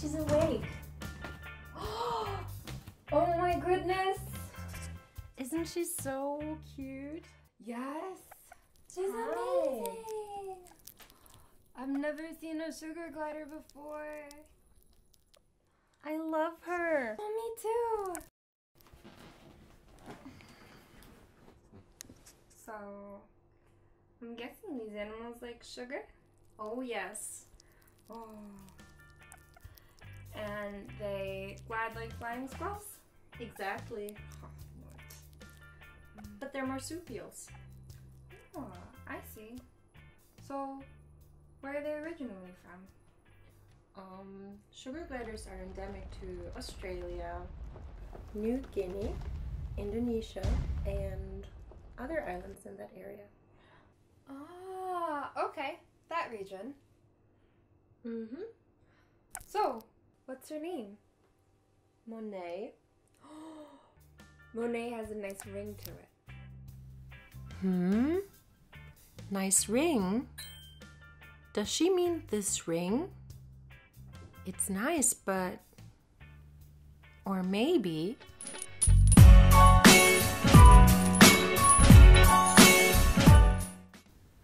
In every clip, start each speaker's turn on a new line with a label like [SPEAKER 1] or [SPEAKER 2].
[SPEAKER 1] she's awake. Oh my goodness.
[SPEAKER 2] Isn't she so cute?
[SPEAKER 1] Yes. She's
[SPEAKER 2] Hi.
[SPEAKER 1] amazing.
[SPEAKER 2] I've never seen a sugar glider before. I love her.
[SPEAKER 1] Oh, me too. So, I'm guessing these animals like sugar.
[SPEAKER 2] Oh, yes.
[SPEAKER 1] Oh. And they glide like flying squirrels.
[SPEAKER 2] Exactly. But they're marsupials.
[SPEAKER 1] Oh, I see. So, where are they originally from?
[SPEAKER 2] Um, sugar gliders are endemic to Australia, New Guinea, Indonesia, and other islands in that area.
[SPEAKER 1] Ah, okay. That region.
[SPEAKER 2] Mm-hmm.
[SPEAKER 1] So, what's her name?
[SPEAKER 2] Monet.
[SPEAKER 1] Monet has a nice ring to it.
[SPEAKER 2] Hmm? Nice ring? Does she mean this ring? It's nice, but. Or maybe.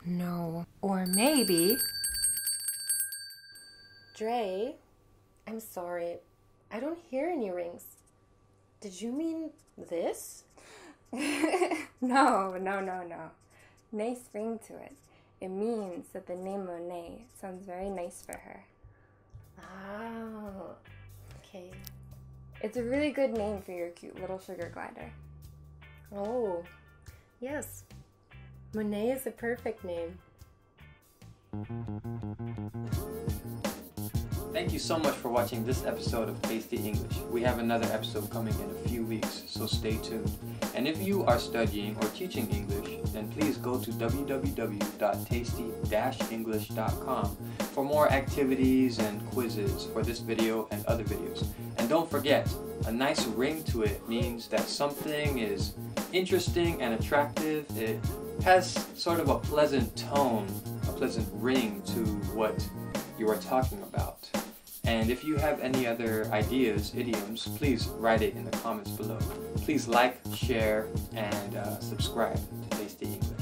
[SPEAKER 2] No. Or maybe. Dre, I'm sorry. I don't hear any rings. Did you mean this?
[SPEAKER 1] no, no, no, no. Nice ring to it. It means that the name Monet sounds very nice for her.
[SPEAKER 2] Oh, okay.
[SPEAKER 1] It's a really good name for your cute little sugar glider.
[SPEAKER 2] Oh, yes. Monet is a perfect name.
[SPEAKER 3] Thank you so much for watching this episode of Tasty English. We have another episode coming in a few weeks, so stay tuned. And if you are studying or teaching English, then please go to www.tasty-english.com for more activities and quizzes for this video and other videos. And don't forget, a nice ring to it means that something is interesting and attractive. It has sort of a pleasant tone, a pleasant ring to what you are talking about. And if you have any other ideas, idioms, please write it in the comments below. Please like, share, and uh, subscribe to Tasty English.